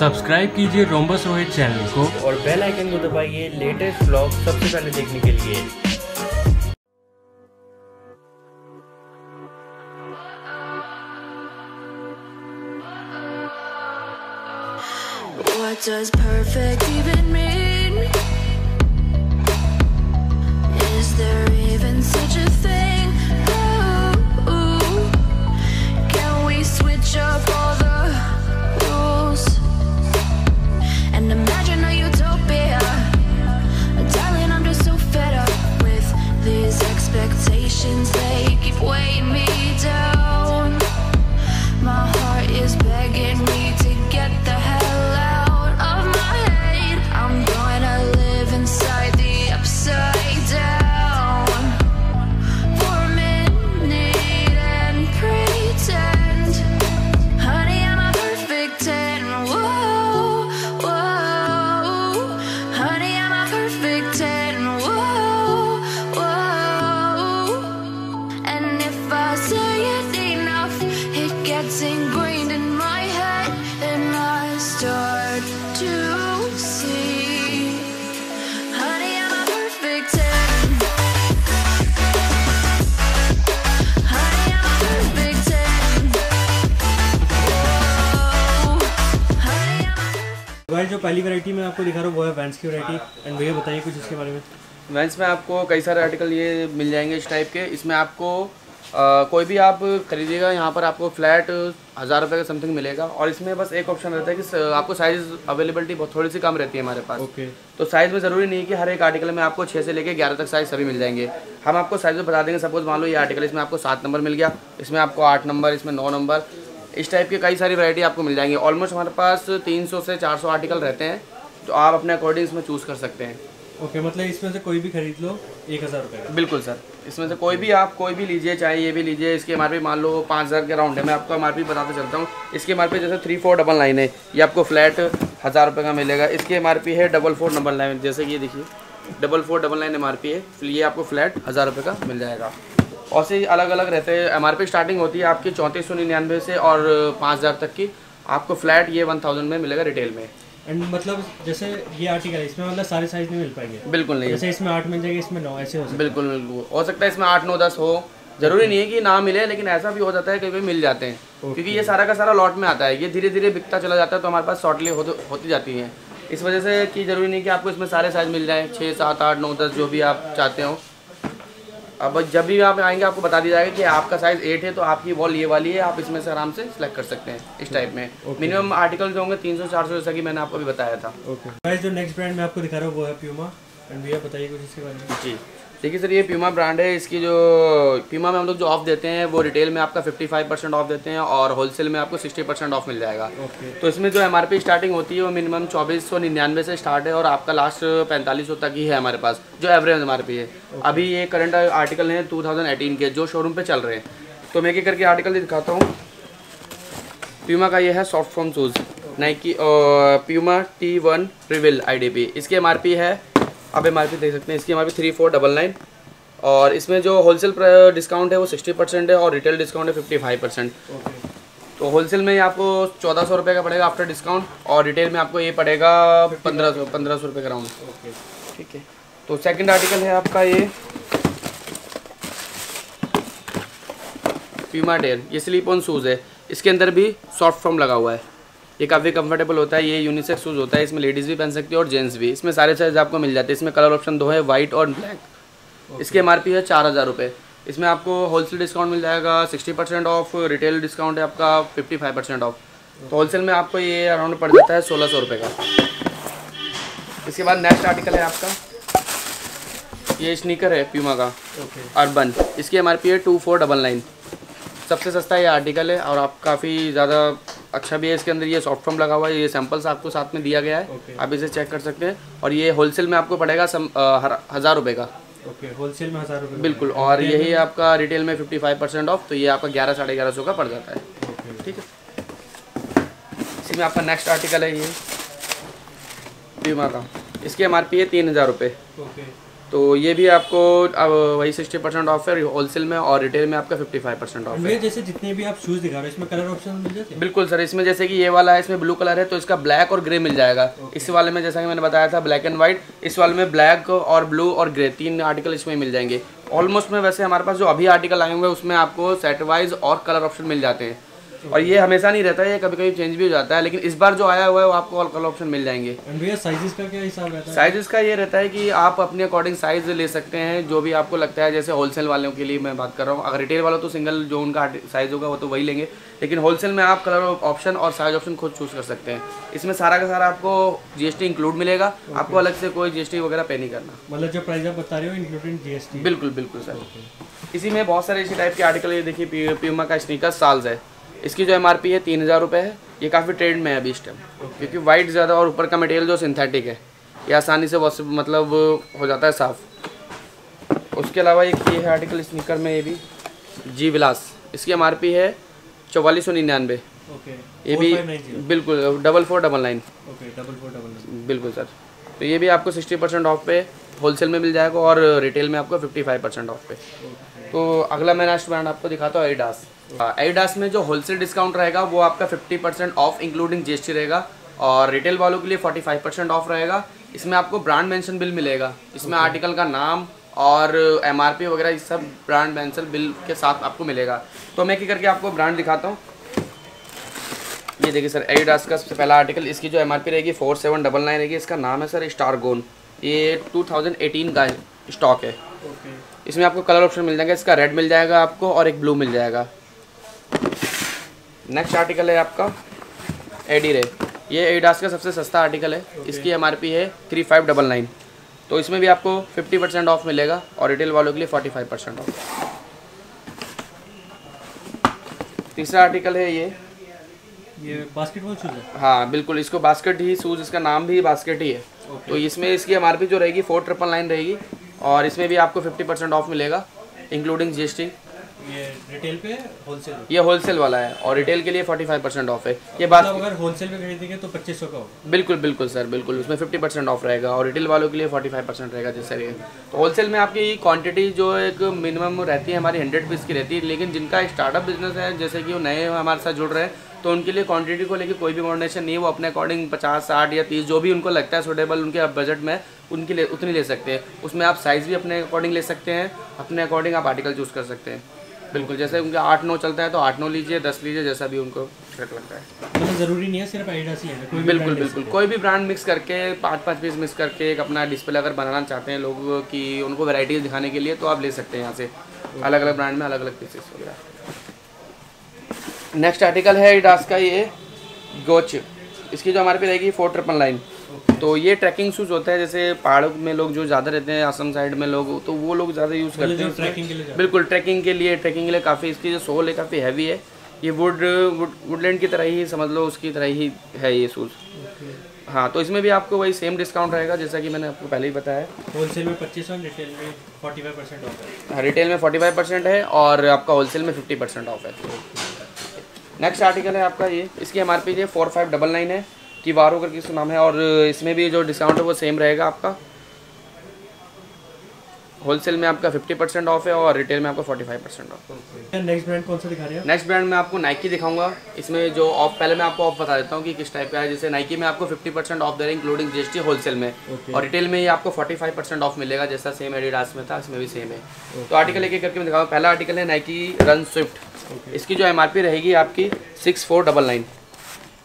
Subscribe कीजिए rhombus Rohit channel को और बेल आइकन को दबाइए लेटेस्ट ब्लॉग सबसे पहले देखने के लिए What does perfect even mean? Is there even such a thing? पहली वैरायटी मैं आपको दिखा रहा हूँ वो है वैंस की वैरायटी एंड भैया बताइए कुछ इसके बारे में। वेंस में आपको कई सारे आर्टिकल ये मिल जाएँगे इस टाइप के। इसमें आपको अ, कोई भी आप खरीदिएगा यहाँ पर आपको फ्लैट हज़ार रुपये का समथिंग मिलेगा। और इसमें बस एक ऑप्शन रहता है कि आपको साइज़ अवेलेबिलिटी बहुत थोड़ी सी कम रहती है हमारे पास। ओके तो साइज़ में ज़रूरी नहीं है कि हर एक आर्टिकल में आपको छः से लेकर ग्यारह तक साइज़ सभी मिल जाएँगे। हम आपको साइज़ बता देंगे। सपोज़ मान लो ये आर्टिकल इसमें आपको सात नंबर मिल गया। इसमें आपको आठ नंबर इसमें नौ नंबर इस टाइप के कई सारी वैरायटी आपको मिल जाएँगी। ऑलमोस्ट हमारे पास तीन सौ से चार सौ आर्टिकल रहते हैं तो आप अपने अकॉर्डिंग इसमें चूज़ कर सकते हैं। ओके okay, मतलब इसमें से कोई भी खरीद लो एक हज़ार रुपये बिल्कुल सर। इसमें से कोई भी आप कोई भी लीजिए चाहे ये भी लीजिए इसके एमआरपी मान लो पाँच हज़ार के राउंड है मैं आपको एम आर बताते चलता हूँ। इसके एमआरपी जैसे थ्री फोर डबल नाइन है ये आपको फ्लैट हज़ार रुपये का मिलेगा। इसकी एम है डबल फोर डबल नाइन जैसे कि ये देखिए double four double nine M है ये आपको फ्लैट हज़ार रुपये का मिल जाएगा। और से अलग अलग रहते हैं। एमआरपी स्टार्टिंग होती है आपकी चौंतीस सौ निन्यानवे से और पाँच हज़ार तक की। आपको फ्लैट ये वन थाउज़ेंड में मिलेगा रिटेल में। एंड मतलब जैसे ये आर्टिकल है इसमें मतलब सारे साइज़ नहीं मिल पाएँगे। बिल्कुल नहीं। जैसे इसमें आठ मिल जाएगा इसमें नौ ऐसे हो सकता बिल्कुल बिल्कुल हो सकता है इसमें आठ नौ दस हो। ज़रूरी नहीं है कि ना मिले लेकिन ऐसा भी हो जाता है कि कभी मिल जाते हैं। क्योंकि ये सारा का सारा लॉट में आता है। ये धीरे धीरे बिकता चला जाता है तो हमारे पास शॉर्टली हो, होती जाती है। इस वजह से कि ज़रूरी नहीं कि आपको इसमें सारे साइज़ मिल जाए। छः सात आठ नौ दस जो भी आप चाहते हो। अब जब भी आप आएँगे आपको बता दिया जाएगा कि आपका साइज़ एट है तो आपकी वॉल ये वाली है आप इसमें से आराम से सिलेक्ट कर सकते हैं इस टाइप में। मिनिमम आर्टिकल जो होंगे तीन सौ चार सौ जैसा कि मैंने आपको भी बताया था। ओके जो नेक्स्ट ब्रांड मैं आपको दिखा रहा हूँ वो है प्यूमा एंड भैया बताइए कुछ इसके बारे में। जी। देखिए सर ये प्यूमा ब्रांड है इसकी जो प्यूमा में हम लोग जो ऑफ़ देते हैं वो रिटेल में आपका 55 परसेंट ऑफ़ देते हैं और होलसेल में आपको 60 परसेंट ऑफ़ मिल जाएगा। ओके तो इसमें जो एमआरपी स्टार्टिंग होती है वो मिनिमम चौबीस सौ निन्यानवे से स्टार्ट है और आपका लास्ट पैंतालीस सौ तक ही है हमारे पास जो एवरेज एम है। Okay. अभी ये करंट आर्टिकल हैं टू के जो शोरूम पर चल रहे हैं। तो मैं एक करके आर्टिकल दिखाता हूँ। प्यूमा का ये है soft foam shoes Nike Puma T one rival आई इसकी एमआरपी है आप एम देख सकते हैं। इसकी M three four double nine और इसमें जो होलसेल डिस्काउंट है वो सिक्सटी परसेंट है और रिटेल डिस्काउंट है फिफ्टी फाइव परसेंट ओके तो होलसेल में ये आपको चौदह सौ रुपये का पड़ेगा आफ्टर डिस्काउंट और रिटेल में आपको ये पड़ेगा पंद्रह सौ पंद्रह सौ रुपये का राउंड ओके ठीक है। तो सेकंड आर्टिकल है आपका ये। प्यूमा डेयर ये स्लीप ऑन शूज़ है। इसके अंदर भी सॉफ्ट फॉर्म लगा हुआ है। ये काफ़ी कंफर्टेबल होता है ये यूनिसेक्स शूज़ होता है इसमें लेडीज़ भी पहन सकती है और जेंट्स भी। इसमें सारे साइज़ आपको मिल जाते हैं। इसमें कलर ऑप्शन दो है वाइट और ब्लैक इसकी एम है चार हज़ार रुपये इसमें आपको होलसेल डिस्काउंट मिल जाएगा sixty percent off retail discount है आपका फिफ्टी फाइव परसेंट ऑफ़ तो होलसेल में आपको ये अराउंड पड़ जाता है सोलह सौ रुपये का। इसके बाद नेक्स्ट आर्टिकल है आपका। ये स्नीकर है प्यूमा का अर्बन इसकी एमआरपी है टू फोर डबल नाइन सबसे सस्ता ये आर्टिकल है और आप काफ़ी ज़्यादा अच्छा भी है इसके अंदर ये सॉफ्ट फॉर्म लगा हुआ है ये सैंपल्स आपको साथ में दिया गया है। Okay. आप इसे चेक कर सकते हैं। और ये होलसेल में आपको पड़ेगा सम हर- हज़ार रुपये का। ओके होलसेल में हज़ार रुपये बिल्कुल और यही आपका रिटेल में फिफ्टी फाइव परसेंट ऑफ़ तो ये आपका ग्यारह साढ़े ग्यारह सौ का पड़ जाता है। ठीक है? इसी में आपका नेक्स्ट आर्टिकल है ये। प्यूमा का इसकी एम है तीन हज़ार रुपये ओके तो ये भी आपको अब वही सिक्सटी परसेंट ऑफ़ है होलसेल में और रिटेल में आपका फिफ्टी फाइव परसेंट ऑफ़ है। जैसे जितने भी आप शूज़ दिखा रहे हो इसमें कलर ऑप्शन मिल जाते हैं? बिल्कुल सर इसमें जैसे कि ये वाला है इसमें ब्लू कलर है तो इसका ब्लैक और ग्रे मिल जाएगा। इस वाले में जैसा कि मैंने बताया था ब्लैक एंड व्हाइट इस वाले में ब्लैक और ब्लू और ग्रे तीन आर्टिकल इसमें मिल जाएँगे। ऑलमोस्ट में वैसे हमारे पास जो अभी आर्टिकल आए हुए हैं उसमें आपको सेट वाइज और कलर ऑप्शन मिल जाते हैं। और ये हमेशा नहीं रहता है ये कभी कभी चेंज भी हो जाता है लेकिन इस बार जो आया हुआ है वो आपको और कलर ऑप्शन मिल जाएँगे। एंड भैया साइजेस का क्या हिसाब रहता है? साइजेस का ये रहता है कि आप अपने अकॉर्डिंग साइज़ ले सकते हैं जो भी आपको लगता है जैसे होलसेल वालों के लिए मैं बात कर रहा हूँ। अगर रिटेल वालों तो सिंगल जो उनका साइज़ होगा वो तो वही लेंगे। लेकिन होलसेल में आप कलर ऑप्शन और साइज़ ऑप्शन खुद चूज़ कर सकते हैं। इसमें सारा का सारा आपको जीएसटी इंक्लूड मिलेगा। आपको अलग से कोई जीएसटी वगैरह पे नहीं करना। मतलब जो प्राइस आप बता रहे हो इंक्लूडिंग जीएसटी बिल्कुल बिल्कुल सर इसी में बहुत सारे इसी टाइप के आर्टिकल ये देखिए प्यूमा का स्नीकर साल्स है इसकी जो एमआरपी है तीन हज़ार रुपये है। ये काफ़ी ट्रेंड में है अभी इस टाइम क्योंकि वाइट ज़्यादा और ऊपर का मटेरियल जो सिंथेटिक है ये आसानी से वॉश मतलब हो जाता है साफ़। उसके अलावा एक ये है आर्टिकल स्नीकर में ये भी जी विलास इसकी एमआरपी है चौवालीस सौ निन्यानवे। ओके ये भी बिल्कुल double four double nine okay double four double बिल्कुल सर तो ये भी आपको सिक्सटी परसेंट ऑफ़ पे होलसेल में मिल जाएगा और रिटेल में आपको फिफ्टी फाइव परसेंट ऑफ़ पे तो अगला मैं नेक्स्ट ब्रांड आपको दिखाता हूँ एडिडास एडिडास में जो होलसेल डिस्काउंट रहेगा वो आपका fifty percent off including GST रहेगा। और रिटेल वालों के लिए फोर्टी फाइव परसेंट ऑफ़ रहेगा। इसमें आपको ब्रांड मेंशन बिल मिलेगा। इसमें आर्टिकल का नाम और एमआरपी वगैरह ये सब ब्रांड मेंशन बिल के साथ आपको मिलेगा। तो मैं क्या करके आपको ब्रांड दिखाता हूँ। ये देखिए सर एडिडास का सबसे पहला आर्टिकल इसकी जो एमआरपी रहेगी फोर सेवन डबल नाइन रहेगी। इसका नाम है सर स्टारगोन ये 2018 का स्टॉक है। इसमें आपको कलर ऑप्शन मिल जाएगा। इसका रेड मिल जाएगा आपको और एक ब्लू मिल जाएगा। नेक्स्ट आर्टिकल है आपका एडी रे ये एडास का सबसे सस्ता आर्टिकल है। Okay. इसकी एमआरपी है थ्री फाइव डबल नाइन तो इसमें भी आपको फिफ्टी परसेंट ऑफ़ मिलेगा और रिटेल वालों के लिए फोर्टी फाइव परसेंट ऑफ़ तीसरा आर्टिकल है ये। ये बास्केटबॉल शूज़ है? हाँ बिल्कुल इसको बास्केट ही शूज़ इसका नाम भी बास्केट ही है। Okay. तो इसमें इसकी एमआरपी जो रहेगी फोर ट्रिपल नाइन रहेगी और इसमें भी आपको फिफ्टी परसेंट ऑफ़ मिलेगा इंक्लूडिंग जीएसटी ये रिटेल पे होलसेल ये होलसेल वाला है और रिटेल के लिए फोर्टी फाइव परसेंट ऑफ़ है। ये बात मतलब अगर होलसेल पे खरीदेंगे तो पच्चीस सौ का होगा। बिल्कुल बिल्कुल सर बिल्कुल। उसमें फिफ्टी परसेंट ऑफ़ रहेगा और रिटेल वालों के लिए फोर्टी फाइव परसेंट रहेगा जैसे ये। तो होलसेल में आपकी क्वांटिटी जो एक मिनिमम रहती है हमारी हंड्रेड पीस की रहती है लेकिन जिनका स्टार्टअप बिज़नेस है जैसे कि वो नए हमारे साथ जुड़ रहे हैं तो उनके लिए क्वांटिटी को लेकर कोई भी मॉडरेशन नहीं है। वो अपने अकॉर्डिंग पचास साठ या तीस जो भी उनको लगता है सूटेबल उनके बजट में उनके लिए उतनी ले सकते हैं। उसमें आप साइज़ भी अपने अकॉर्डिंग ले सकते हैं अपने अकॉर्डिंग आप आर्टिकल चूज़ कर सकते हैं। बिल्कुल जैसे उनके आठ नौ चलता है तो आठ नौ लीजिए दस लीजिए जैसा भी उनको सेट लगता है। मतलब ज़रूरी नहीं है सिर्फ़ एडिडास ही लेना कोई बिल्कुल बिल्कुल। कोई भी ब्रांड मिक्स करके पाँच पाँच पीस मिक्स करके एक अपना डिस्प्ले अगर बनाना चाहते हैं लोग कि उनको वैरायटीज दिखाने के लिए तो आप ले सकते हैं यहाँ से। अलग अलग ब्रांड में अलग अलग पीसेस वगैरह। नेक्स्ट आर्टिकल है इडास का ये गोच इसकी जो हमारे पे रहेगी फोर ट्रिपल नाइन तो ये ट्रैकिंग शूज़ होता है जैसे पहाड़ों में लोग जो ज़्यादा रहते हैं असम साइड में लोग तो वो लोग ज़्यादा यूज़ मतलब करते हैं। ट्रैकिंग के लिए बिल्कुल ट्रैकिंग के लिए ट्रैकिंग के लिए काफ़ी इसकी जो सोल है काफ़ी हैवी है। ये वुड वुड वुडलैंड की तरह ही समझ लो उसकी तरह ही है ये शूज़ हाँ तो इसमें भी आपको वही सेम डिस्काउंट रहेगा जैसा कि मैंने आपको पहले ही बताया। है होलसेल में पच्चीस रिटेल में फोर्टी फाइव परसेंट होता है रिटेल में 45 परसेंट है और आपका होलसेल में 50 परसेंट ऑफ़ है। नेक्स्ट आर्टिकल है आपका ये इसकी एम आर पी है फोर फाइव डबल नाइन है। किवारो करके इसका नाम है? और इसमें भी जो डिस्काउंट है वो सेम रहेगा आपका। होलसेल में आपका 50 परसेंट ऑफ़ है और रिटेल में आपका 45 परसेंट ऑफ़ नेक्स्ट ब्रांड कौन सा दिखा रहे हैं? नेक्स्ट ब्रांड में आपको नाइकी दिखाऊँगा। इसमें जो ऑफ़ पहले मैं आपको ऑफ़ बता देता हूँ कि किस टाइप का है। जैसे नाइकी में आपको 50 परसेंट ऑफ़ दे रहे हैं इंक्लूडिंग जीएसटी होलसेल में। Okay. और रिटेल में ये आपको 45 परसेंट ऑफ़ मिलेगा जैसा सेम एडिडास में था इसमें भी सेम है। Okay. तो आर्टिकल एक एक करके मैं दिखाऊँगा। पहला आर्टिकल है नाइकी रन स्विफ्ट इसकी जो एमआरपी रहेगी आपकी सिक्स फोर डबल नाइन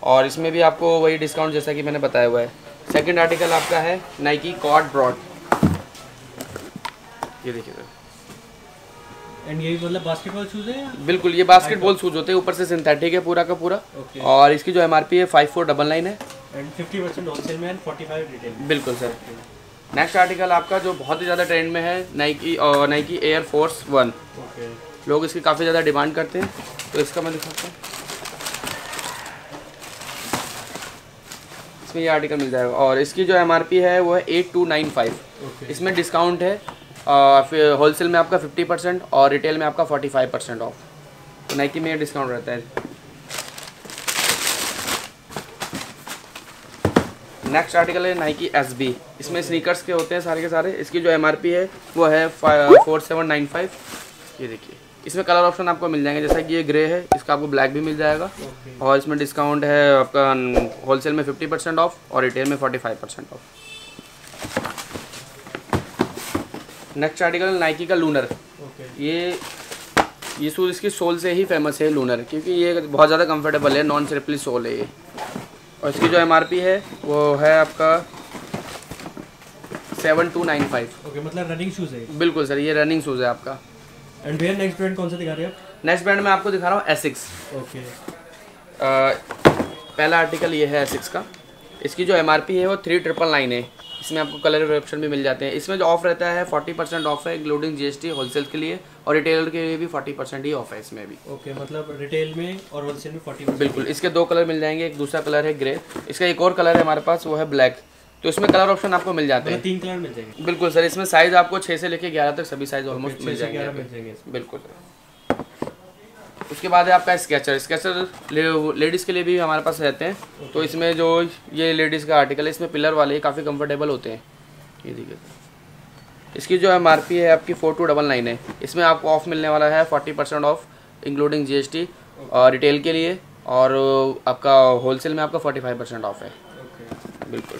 और इसमें भी आपको वही डिस्काउंट जैसा कि मैंने बताया हुआ है। सेकंड आर्टिकल आपका है नाइकी कॉड ब्रॉड ये देखिए सर एंड ये मतलब बास्केटबॉल शूज़ है बिल्कुल ये बास्केटबॉल शूज़ होते हैं ऊपर से सिंथेटिक है पूरा का पूरा। ओके और इसकी जो एमआरपी है फाइव फोर डबल नाइन है। एंड फिफ्टी परसेंट होलसेल में एंड फोर्टी फाइव रिटेल बिल्कुल सर नेक्स्ट आर्टिकल आपका जो बहुत ही ज़्यादा ट्रेंड में है नाइकी और नाइकी एयर फोर्स वन लोग इसकी काफ़ी ज़्यादा डिमांड करते हैं। तो इसका मैं दिखाता हूँ। इसमें ये आर्टिकल मिल जाएगा। और इसकी जो एमआरपी है वो है एट टू नाइन फाइव इसमें डिस्काउंट है आ, फिर होलसेल में आपका फिफ्टी परसेंट और रिटेल में आपका फोर्टी फाइव परसेंट ऑफ़ तो नाइकी में डिस्काउंट रहता है। नेक्स्ट आर्टिकल है नाइकी एस बी इसमें स्नीकर्स के होते हैं सारे के सारे। इसकी जो एमआरपी है वो है फोर सेवन नाइन फाइव ये देखिए। इसमें कलर ऑप्शन आपको मिल जाएँगे। जैसा कि ये ग्रे है इसका आपको ब्लैक भी मिल जाएगा। और इसमें डिस्काउंट है आपका होलसेल में फिफ्टी परसेंट ऑफ़ और रिटेल में forty five percent off next article Nike का लूनर ये ये शूज़ इसकी सोल से ही फ़ेमस है लूनर क्योंकि ये बहुत ज़्यादा कंफर्टेबल है नॉन स्लिपली सोल है ये। और इसकी जो एमआरपी है वो है आपका seven two nine five okay मतलब रनिंग शूज़ है बिल्कुल सर ये रनिंग शूज़ है आपका। एंड भैया नेक्स्ट ब्रांड कौन सा दिखा रहे हैं आप? नेक्स्ट ब्रांड में आपको दिखा रहा हूँ एसिक्स ओके पहला आर्टिकल ये है एसिक्स का। इसकी जो एमआरपी है वो थ्री ट्रिपल नाइन है। इसमें आपको कलर ऑप्शन भी मिल जाते हैं। इसमें जो ऑफ़ रहता है फोर्टी परसेंट ऑफ़ है इंक्लूडिंग जीएसटी होलसेल के लिए और रिटेलर के लिए भी फोर्टी परसेंट ही ऑफ़ है इसमें भी। ओके okay, मतलब रिटेल में और होलसेल में फोर्टी बिल्कुल इसके दो कलर मिल जाएँगे एक दूसरा कलर है ग्रे इसका एक और कलर है हमारे पास वो है ब्लैक तो इसमें कलर ऑप्शन आपको मिल जाते मतलब हैं। तीन कलर मिल जाएँगे। बिल्कुल सर इसमें साइज़ आपको छः से लेके ग्यारह तक सभी साइज़ ऑलमोस्ट मिल जाएँगे। बिल्कुल सर। उसके बाद है आपका स्केचर स्केचर लेडीज़ के लिए भी हमारे पास रहते हैं। तो इसमें जो ये लेडीज़ का आर्टिकल है इसमें पिलर वाले काफ़ी कंफर्टेबल होते हैं। ये देखिए। इसकी जो एम है आपकी फोर टू डबल नाइन है। इसमें आपको ऑफ़ मिलने वाला है forty percent off including GST और रिटेल के लिए। और आपका होलसेल में आपका फोर्टी फाइव परसेंट ऑफ़ है। ओके बिल्कुल।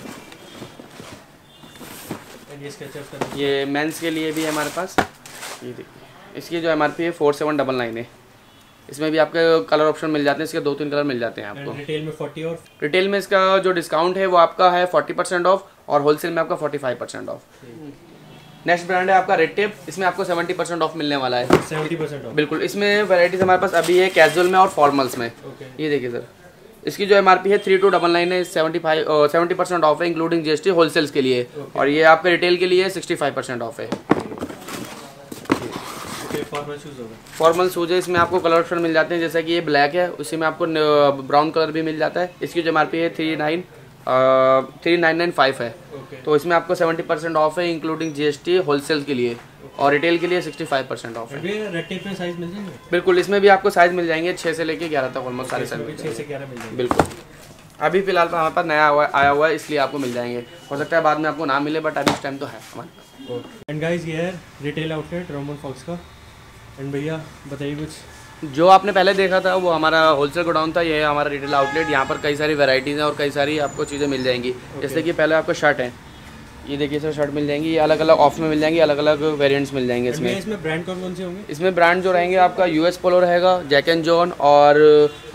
ये स्केचर्स का ये मेंस के लिए भी है हमारे पास। ये देखिए इसकी जो एम आर पी है फोर सेवन डबल नाइन है। इसमें भी आपके कलर ऑप्शन मिल जाते हैं इसके दो तीन कलर मिल जाते हैं आपको। रिटेल में फोर्टी और रिटेल में इसका जो डिस्काउंट है वो आपका है फोर्टी परसेंट ऑफ़ और होलसेल में आपका forty five percent off next brand है आपका रेड टेप इसमें आपको सेवेंटी परसेंट ऑफ़ मिलने वाला है। सेवेंटी परसेंट ऑफ़ बिल्कुल इसमें वैरायटीज हमारे पास अभी है कैजुअल में और फॉर्मल्स में। ये देखिए सर इसकी जो एमआरपी है थ्री टू डबल नाइन है seventy five seventy percent off है इंक्लूडिंग जीएसटी होलसेल्स के लिए। Okay. और ये आपके रिटेल के लिए सिक्सटी फाइव परसेंट ऑफ़ है। शूज़ फॉर्मल शूज़ है इसमें आपको कलर ऑप्शन मिल जाते हैं जैसे कि ये ब्लैक है उसी में आपको ब्राउन कलर भी मिल जाता है। इसकी जो एमआरपी है three nine three nine nine five है। तो इसमें आपको सेवेंटी परसेंट ऑफ़ है इंक्लूडिंग जीएसटी होलसेल के लिए। okay. और रिटेल के लिए सिक्सटी फाइव परसेंट ऑफ़ है। साइज़ मिल जाएँगे? बिल्कुल इसमें भी आपको साइज़ मिल जाएँगे छः से लेके ग्यारह तक ऑलमोस्ट सारे साइज़ छः से ग्यारह मिल जाएँगे। बिल्कुल। अभी फ़िलहाल तो हमारे पास नया हुआ आया हुआ है इसलिए आपको मिल जाएँगे। हो सकता है बाद में आपको ना मिले बट अभी इस टाइम तो है हमारे पास। एंड गाइस ये है रिटेल आउटलेट रोमन फॉक्स का। एंड भैया बताइए कुछ। जो आपने पहले देखा था वो हमारा होलसेल गोडाउन था ये हमारा रिटेल आउटलेट यहाँ पर कई सारी वैरायटीज़ हैं और कई सारी आपको चीज़ें मिल जाएँगी। जैसे कि पहले आपको शर्ट है। ये देखिए सर शर्ट मिल जाएँगी ये अलग अलग ऑफ़ में मिल जाएँगी अलग अलग वेरिएंट्स मिल जाएँगे इसमें। इसमें ब्रांड कौन कौन से होंगे? इसमें ब्रांड जो रहेंगे आपका यूएस पोलो रहेगा जैक एंड जॉन और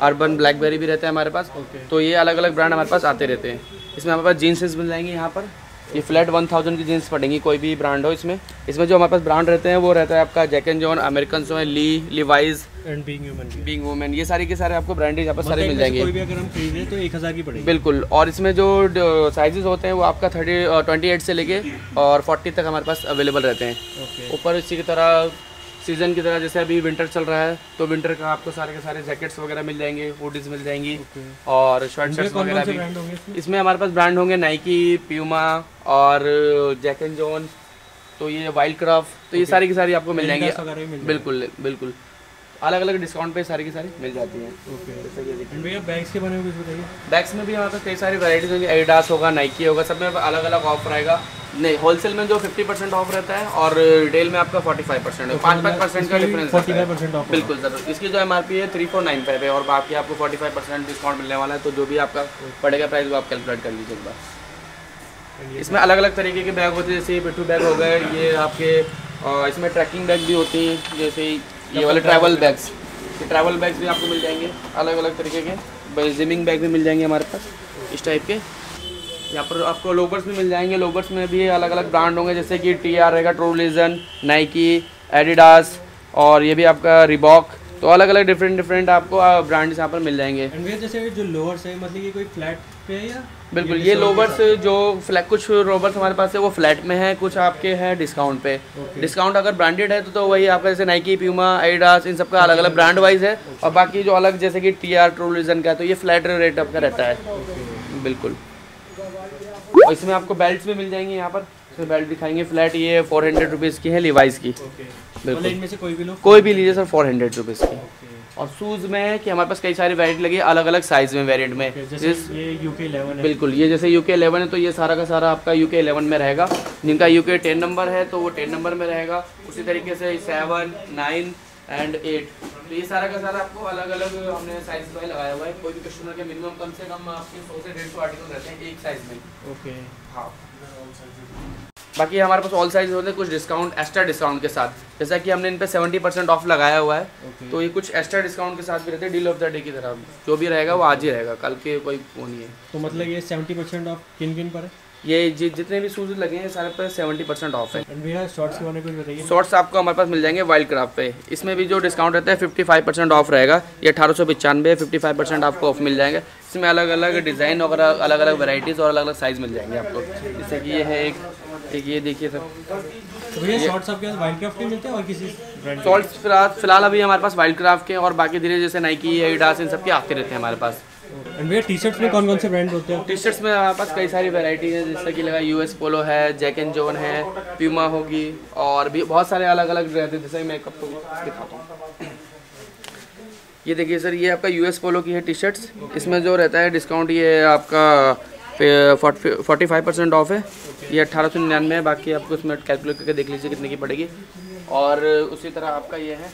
अर्बन ब्लैकबेरी भी रहते हैं हमारे पास। ओके तो ये अलग अलग ब्रांड हमारे पास आते रहते हैं। इसमें हमारे पास जीन्सेस मिल जाएँगी यहाँ पर। ये फ्लैट वन थाउज़ेंड की जीन्स पड़ेंगी कोई भी ब्रांड हो इसमें। इसमें जो हमारे पास ब्रांड रहते हैं वो रहता है आपका जैक एंड जॉन अमेरिकन जो है Lee Levi's and being human भी। बींग वुमेन ये सारे के सारे आपको ब्रांडेड यहाँ पर मतलब सारे मिल जाएँगे। कोई भी अगर हम खरीदें तो एक हज़ार की पड़ेगी। बिल्कुल और इसमें जो साइजेस होते हैं वो आपका थर्टी ट्वेंटी एट से लेके और फोर्टी तक हमारे पास अवेलेबल रहते हैं। ऊपर इसी की तरह सीज़न की तरह जैसे अभी विंटर चल रहा है तो विंटर का आपको सारे के सारे जैकेट्स वगैरह मिल जाएँगे हुडीज मिल जाएँगी और शर्ट शर्ट शर्ट्स वगैरह भी। इसमें? हमारे पास ब्रांड होंगे नाइकी प्यूमा और जैक एंड जोन तो ये वाइल्ड क्राफ्ट तो ये सारी की सारी आपको मिल जाएँगी। बिल्कुल बिल्कुल। अलग अलग डिस्काउंट पे सारी की सारी मिल जाती है। ओके। भैया बैग्स के बारे में कुछ बताइए। बैग्स में भी हमारे पास कई सारी वैराइटीज होंगी। एडिडास होगा नाइकी होगा सब में अलग अलग ऑफ़र आएगा। नहीं होलसेल में जो 50 परसेंट ऑफ़ रहता है और रिटेल में आपका 45 परसेंट है। पाँच पाँच परसेंट का डिफरेंस बिल्कुल सर इसकी जो एम आर पी है थ्री फोर नाइन फाइव है और बाकी आपको फोर्टी फाइव परसेंट डिस्काउंट मिलने वाला है तो जो भी आपका पड़ेगा प्राइस वो आप कैलकुलेट कर लीजिए एक बार। इसमें अलग अलग तरीके के बैग होते हैं जैसे पिट्ठू बैग हो गए ये आपके इसमें ट्रैकिंग बैग भी होती है जैसे ये वाले ट्रैवल बैग्स ये ट्रैवल बैग्स भी आपको मिल जाएँगे अलग अलग तरीके के। जिमिंग बैग भी मिल जाएँगे हमारे पास इस टाइप के। यहाँ पर आपको लोबर्स भी मिल जाएँगे। लोबर्स में भी अलग अलग ब्रांड होंगे जैसे कि टी आर रहेगा ट्रोलिजन नाइकी एडिडास और ये भी आपका रिबॉक तो अलग अलग डिफरेंट डिफरेंट आपको ब्रांड्स यहाँ पर मिल जाएँगे। जैसे जो लोअर्स है मतलब ये कोई फ्लैट पे है या? बिल्कुल ये लोवर्स जो फ्लैट कुछ रोबर्स हमारे पास है वो फ्लैट में है कुछ आपके हैं डिस्काउंट पे। डिस्काउंट अगर ब्रांडेड है तो, तो वही आपका जैसे नाइकी प्यूमा एडिडास इन सबका अलग अलग ब्रांड वाइज है। और बाकी जो अलग जैसे कि टी आर ट्रोलिजन का है तो ये फ्लैट रेट आपका रहता है। बिल्कुल। और इसमें आपको बेल्ट भी मिल जाएँगे यहाँ पर। इसमें बेल्ट दिखाएँगे। फ्लैट ये फोर हंड्रेड रुपीज़ की है लिवाइस की। बिल्कुल। मतलब कोई भी लीजिए सर फोर हंड्रेड रुपीज़ की। और शूज़ में है कि हमारे पास कई सारी वेराइटी लगी है अलग अलग साइज़ में वेरिएंट में। Okay, जैसे जिस ये यूके इलेवन बिल्कुल ये जैसे यूके 11 है तो ये सारा का सारा आपका यूके 11 में रहेगा। जिनका यूके टेन नंबर है तो वो 10 नंबर में रहेगा। उसी तरीके से सेवन नाइन एंड एट तो ये सारा का सारा आपको अलग अलग हमने साइज़ में लगाया हुआ है। कोई भी कस्टमर के मिनिमम कम से कम आपके सौ से डेढ़ सौ आर्टिकल रहते हैं एक साइज़ में। ओके हाँ। बाकी हमारे पास ऑल साइज़ होते हैं कुछ डिस्काउंट एक्स्ट्रा डिस्काउंट के साथ। जैसा कि हमने इन पे सेवेंटी परसेंट ऑफ़ लगाया हुआ है Okay. तो ये कुछ एक्स्ट्रा डिस्काउंट के साथ भी रहते हैं डील ऑफ़ द डे की तरह जो भी रहेगा वो आज ही रहेगा कल के कोई वो नहीं है। तो मतलब ये सेवेंटी परसेंट ऑफ़ किन किन पर है? ये जि, जितने भी शूज़ लगे हैं सारे पे सेवेंटी परसेंट ऑफ़ है। शॉर्ट्स के बारे में बताइए। शॉर्ट्स आपको हमारे पास मिल जाएँगे वाइल्ड क्राफ्ट पे। इसमें भी जो डिस्काउंट रहता है फिफ्टी फाइव परसेंट ऑफ़ रहेगा। ये अठारह सौ पचानवे फिफ्टी फाइव परसेंट आपको ऑफ़ मिल जाएँगे। इसमें अलग अलग डिज़ाइन और अलग अलग वेराइटीज़ और अलग अलग साइज़ मिल जाएँगे आपको। जैसे कि ये है एक एक ये देखिए सर। तो भैया शॉर्ट्स आपके पास वाइल्ड क्राफ्ट के मिलते हैं और किसी शॉर्ट्स फ़िलहाल अभी हमारे पास वाइल्ड क्राफ्ट के और बाकी धीरे जैसे नाइकी एडिडास इन सब के आते रहते हैं हमारे पास। एंड भैया टी शर्ट्स में कौन कौन से ब्रांड होते हैं? टी शर्ट्स में हमारे पास कई सारी वैरायटी है जैसे कि लगा यूएस पोलो है जैक एंड जोन है प्यूमा होगी और भी बहुत सारे अलग अलग रहते हैं जैसे मैं कब तो दिखाता हूँ। ये देखिए सर ये आपका यूएस पोलो की है टी शर्ट्स इसमें जो रहता है डिस्काउंट ये आपका फोर्टी फाइव परसेंट ऑफ़ है। ये अट्ठारह सौ निन्यानवे है बाकी आपको इसमें कैलकुलेट करके देख लीजिए कितने की पड़ेगी। और उसी तरह आपका ये है।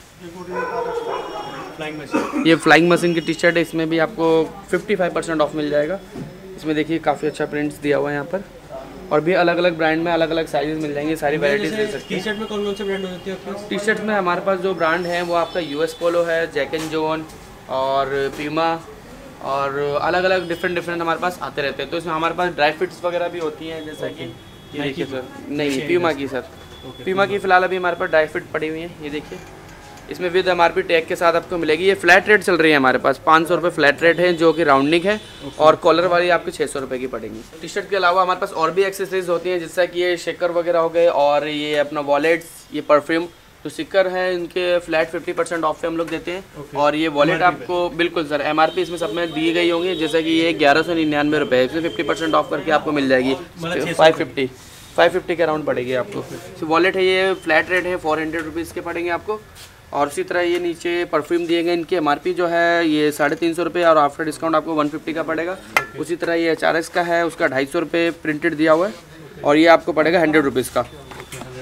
फ्लाइंग मशीन ये फ्लाइंग मशीन की टी शर्ट है इसमें भी आपको 55 परसेंट ऑफ़ मिल जाएगा। इसमें देखिए काफ़ी अच्छा प्रिंट्स दिया हुआ है यहाँ पर। और भी अलग अलग ब्रांड में अलग अलग साइजेस मिल जाएँगे सारी वेराइटीज ले सकते टी शर्ट में कौन कौन से ब्रांड होते हैं टी शर्ट में हमारे पास जो ब्रांड है वो आपका यूएस पोलो है जैक एंड जोन और पीमा और अलग अलग डिफरेंट डिफरेंट हमारे पास आते रहते हैं। तो इसमें हमारे पास ड्राई फिट्स वगैरह भी होती हैं जैसा कि ये देखिए सर नहीं पीमा की। सर पीमा की फ़िलहाल अभी हमारे पास ड्राई फिट पड़ी हुई है ये देखिए। इसमें विद एम आर टैग के साथ आपको मिलेगी। ये फ्लैट रेट चल रही है हमारे पास। पाँच सौ रुपये फ्लैट रेट है जो कि राउंडिंग है। और कॉलर वाली आपको छः सौ रुपये की पड़ेगी। टी शर्ट के अलावा हमारे पास और भी एक्सेसरीज होती हैं जैसा कि ये शेकर वगैरह हो गए और ये अपना वॉलेट्स ये परफ्यूम तो सिक्कर है इनके फ्लैट फिफ्टी परसेंट ऑफ़ पे हम लोग देते हैं। Okay. और ये वॉलेट आपको बिल्कुल सर एमआरपी इसमें सब में दी गई होंगी जैसे कि ये ग्यारह सौ निन्यानवे रुपये है। इसमें फिफ्टी परसेंट ऑफ़ करके आपको मिल जाएगी। फाइव फिफ्टी फाइव फिफ्टी के अराउंड पड़ेगी आपको। वॉलेट है ये फ्लैट रेट है फोर हंड्रेड रुपीज़ के पड़ेंगे आपको। और इसी तरह ये नीचे परफ्यूम दिए गए इनके एम जो है ये साढ़े तीन सौ रुपये और आफ्टर डिस्काउंट आपको वन फिफ्टी का पड़ेगा। उसी तरह ये एच का है उसका ढाई सौ रुपये प्रिंटेड दिया हुआ है। और ये आपको पड़ेगा हंड्रेड रुपीज़ का।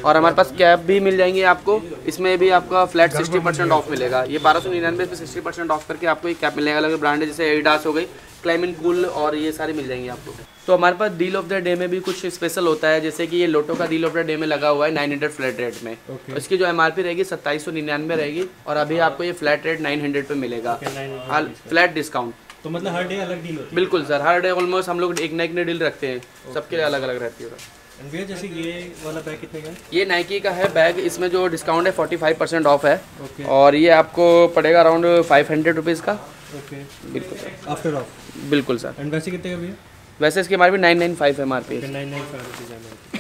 और हमारे पास कैब भी मिल जाएँगी आपको। इसमें भी आपका फ्लैट सिक्सटी परसेंट ऑफ़ मिलेगा। ये बारह सौ निन्यानवे पे सिक्सटी परसेंट ऑफ़ करके आपको ये कैप मिलेगा अलग ब्रांड है जैसे एडिडास हो गई क्लाइमिन कूल और ये सारे मिल जाएँगे आपको। तो हमारे पास डील ऑफ़ द डे में भी कुछ स्पेशल होता है जैसे कि ये लोटो का डील ऑफ़ द डे में लगा हुआ है नाइन हंड्रेड फ्लैट रेट में। Okay. इसकी जो एमआरपी रहेगी सत्ताईस सौ निन्यानवे रहेगी और अभी आपको ये फ्लैट रेट नाइन हंड्रेड पे मिलेगा। Okay, फ्लैट डिस्काउंट तो मतलब हर डे अलग डील होती है? बिल्कुल सर। हर डे ऑलमोस्ट हम लोग एक ना एक डील रखते हैं। सबके लिए अलग अलग रहती है। भैया जैसे ये वाला बैग कितने का ये नाइकी का है बैग इसमें जो डिस्काउंट है फोर्टी फाइव परसेंट ऑफ़ है और ये आपको पड़ेगा अराउंड फाइव हंड्रेड रुपीज़ का। ओके बिल्कुल सर। आफ्टर ऑफ़ बिल्कुल सर। एंड वैसे कितने का भैया? वैसे इसकी हमारे भी नाइन नाइन फाइव है। हमारे P nine nine five rupees है